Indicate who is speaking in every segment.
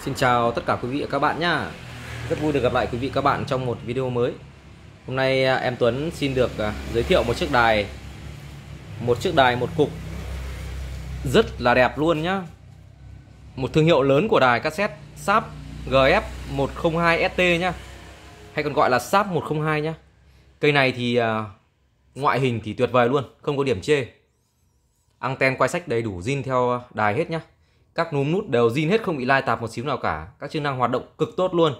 Speaker 1: Xin chào tất cả quý vị và các bạn nhá. Rất vui được gặp lại quý vị các bạn trong một video mới. Hôm nay à, em Tuấn xin được à, giới thiệu một chiếc đài, Một chiếc đài, một cục Rất là đẹp luôn nhá. Một thương hiệu lớn của đài cassette Sharp GF 102ST nhá. Hay còn gọi là Sharp 102 nhá. Cây này thì à, ngoại hình thì tuyệt vời luôn, Không có điểm chê. Anten quay sách đầy đủ zin theo đài hết nhá các núm nút đều zin hết không bị lai tạp một xíu nào cả. Các chức năng hoạt động cực tốt luôn.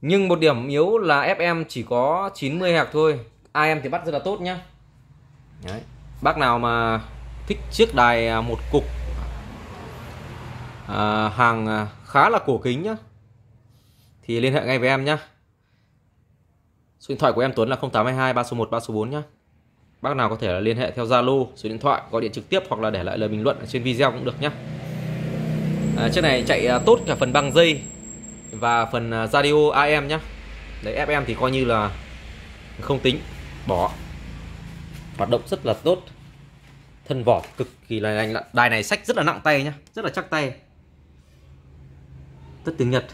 Speaker 1: Nhưng một điểm yếu là FM chỉ có 90 Hz thôi. AM thì bắt rất là tốt nhá. Đấy. bác nào mà thích chiếc đài à, một cục à, hàng à, khá là cổ kính nhá thì liên hệ ngay với em nhá. Số điện thoại của em Tuấn là 0822 301 314 nhá. Bác nào có thể là liên hệ theo Zalo, số điện thoại, gọi điện trực tiếp hoặc là để lại lời bình luận ở trên video cũng được nhé à, chiếc này chạy à, tốt cả phần băng dây và phần à, radio AM nhá. Đấy FM thì coi như là không tính bỏ. Hoạt động rất là tốt thân vỏ cực kỳ là lành đài này sách rất là nặng tay nhá rất là chắc tay. Tất tiếng Nhật.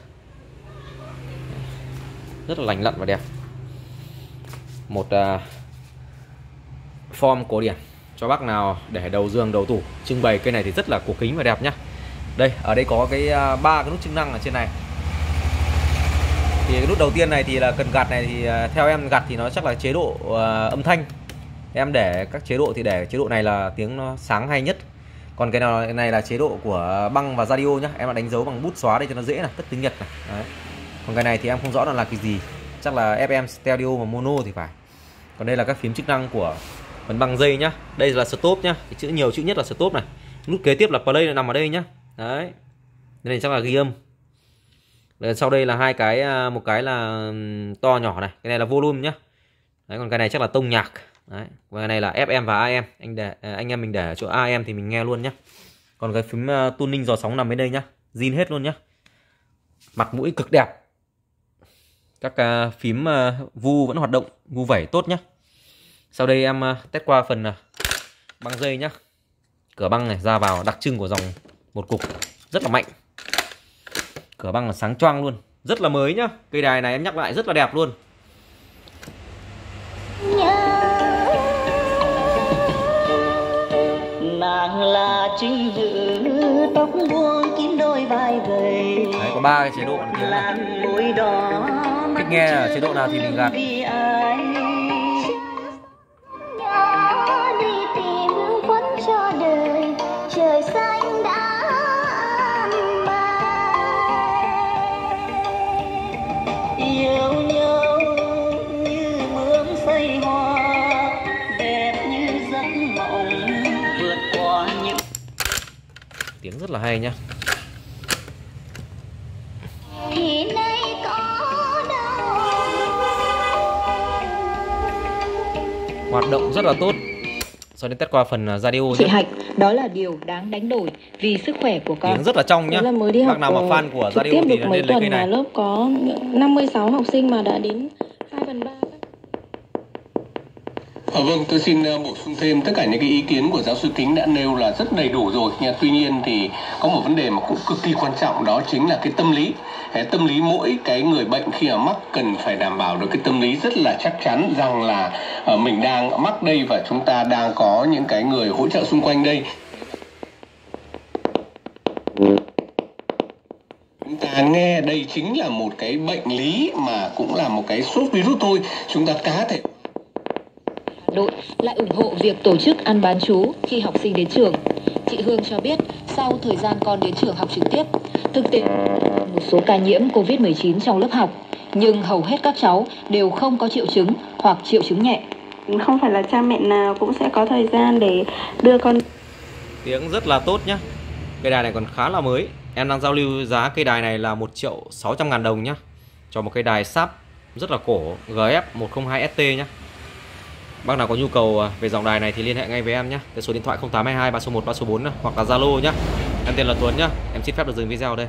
Speaker 1: Rất là lành lặn và đẹp. Một uh, form cổ điển. Cho bác nào để đầu giường đầu tủ trưng bày cây này thì rất là cổ kính và đẹp nhá đây ở đây có cái à, ba cái nút chức năng ở trên này. Thì cái nút đầu tiên này thì là cần gạt này thì à, theo em gạt thì nó chắc là chế độ uh, âm thanh. Em để các chế độ thì để chế độ này là tiếng nó sáng hay nhất. Còn cái nào này là chế độ của băng và radio nhá. Em đã đánh dấu bằng bút xóa đây cho nó dễ này tất tiếng nhật này. Đấy. còn cái này thì em không rõ là là cái gì. Chắc là FM stereo và mono thì phải. Còn đây là các phím chức năng của phần băng dây nhá. Đây là stop nhá. Cái chữ nhiều chữ nhất là stop này. Nút kế tiếp là play nằm ở đây nhá đấy. Đây này, chắc là ghi âm. Sau đây là hai cái à, một cái là to nhỏ này. Cái này là volume nhá. Đấy, còn cái này chắc là tông nhạc. Đấy, và cái này là FM và AM anh để à, anh em mình để chỗ AM thì mình nghe luôn nhá. Còn cái phím à, tuning dò sóng nằm bên đây nhá. Zin hết luôn nhá. Mặt mũi cực đẹp. Các phím vu vẫn hoạt động, vu vẩy tốt nhá. Sau đây em test qua phần băng dây nhá. Cửa băng này ra vào, đặc trưng của dòng một cục rất là mạnh. Cửa băng là sáng choang luôn rất là mới nhá. Cây đài này em nhắc lại rất là đẹp luôn.
Speaker 2: Nàng là trinh nữ tóc buông kín đôi vai gầy.
Speaker 1: Đấy, có ba cái chế độ này. Thích nghe ở chế độ nào thì mình gạt tiếng rất là hay nhá. Hoạt động rất là tốt. Sau đến test qua phần à, radio
Speaker 3: Chị
Speaker 1: nhé
Speaker 3: Hạnh, đó là điều đáng đánh đổi vì sức khỏe của con.
Speaker 1: tiếng rất là trong nhá.
Speaker 4: Đó là mới đi
Speaker 1: bác
Speaker 4: học
Speaker 1: nào mà fan của radio thì
Speaker 4: được
Speaker 1: nên cây
Speaker 4: mà
Speaker 1: này.
Speaker 4: lớp có 56 học sinh mà đã đến 2 phần 3
Speaker 5: À, vâng, tôi xin ờ, bổ sung thêm tất cả những cái ý kiến của giáo sư Kính đã nêu là rất đầy đủ rồi nha. Tuy nhiên thì có một vấn đề mà cũng cực kỳ quan trọng đó chính là cái tâm lý. Cái tâm lý mỗi cái người bệnh khi mà mắc cần phải đảm bảo được cái tâm lý rất là chắc chắn rằng là uh, mình đang mắc đây và chúng ta đang có những cái người hỗ trợ xung quanh đây. Chúng ta nghe đây chính là một cái bệnh lý mà cũng là một cái sốt virus thôi. Chúng ta cá thể
Speaker 3: Nội lại ủng hộ việc tổ chức ăn bán chú khi học sinh đến trường. Chị Hương cho biết sau thời gian con đến trường học trực tiếp, thực tế một số ca nhiễm COVID-19 trong lớp học, nhưng hầu hết các cháu đều không có triệu chứng hoặc triệu chứng nhẹ.
Speaker 4: không phải là cha mẹ nào cũng sẽ có thời gian để đưa con
Speaker 1: tiếng rất là tốt nhá cây đài này còn khá là mới em đang giao lưu giá cây đài này là 1 triệu 600 ngàn đồng nhá cho một cây đài sáp rất là cổ GF 102 ST nhá Bác nào có nhu cầu à, về dòng đài này thì liên hệ ngay với em nhé Cái số điện thoại 0822 301 314 hoặc là Zalo nhé. Em tên là Tuấn nhé. Em xin phép được dừng video ở đây